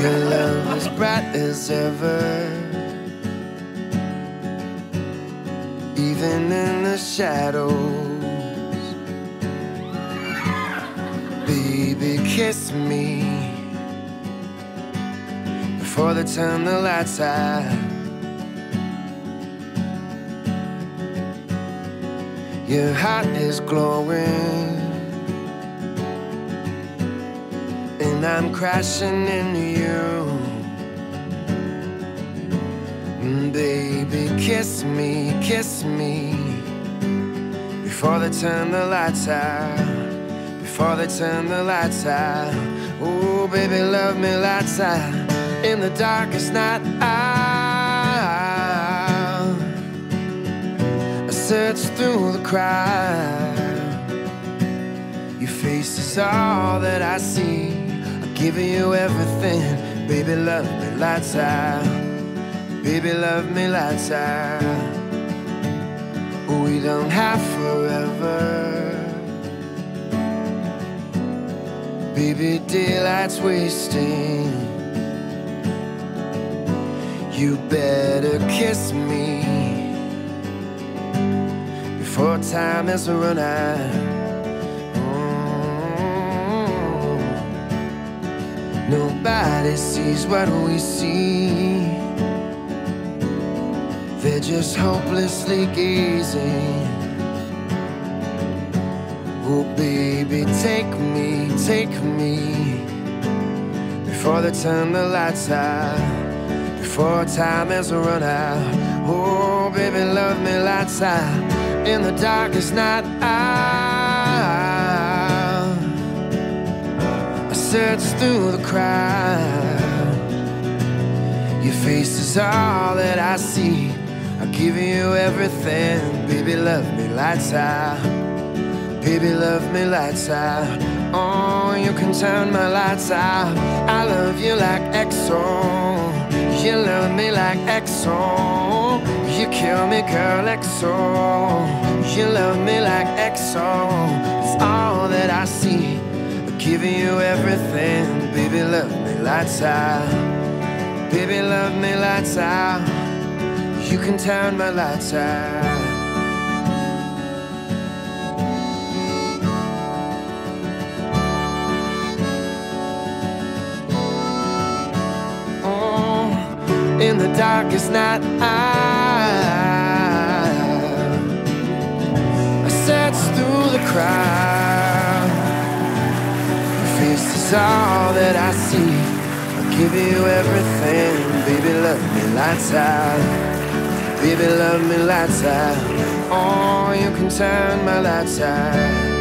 Your love is bright as ever. Even in the shadows. Baby, kiss me before they turn the lights out. Your heart is glowing, and I'm crashing into you. Baby, kiss me, kiss me before they turn the lights out before they turn the lights out. Oh, baby, love me lights out in the darkest night. Out. I search through the crowd. Your face is all that I see. I'll you everything. Baby, love me lights out. Baby, love me lights out. We don't have forever. Baby, daylight's wasting. You better kiss me before time has run out. Nobody sees what we see. They're just hopelessly gazing. Oh, baby, take me, take me before they turn the lights out, before time has run out. Oh, baby, love me lights out in the darkest night. Out. Search through the crowd. Your face is all that I see. I'll give you everything, baby, love me lights out. Baby, love me lights out. Oh, you can turn my lights out. I love you like XO. You love me like XO. You kill me, girl, XO. You love me like XO. Giving you everything. Baby, love me lights out. Baby, love me lights out. You can turn my lights out. Oh, in the darkest night. I, is all that I see. I'll give you everything, baby. Love me lights out, baby. Love me lights out. Oh, you can turn my lights out.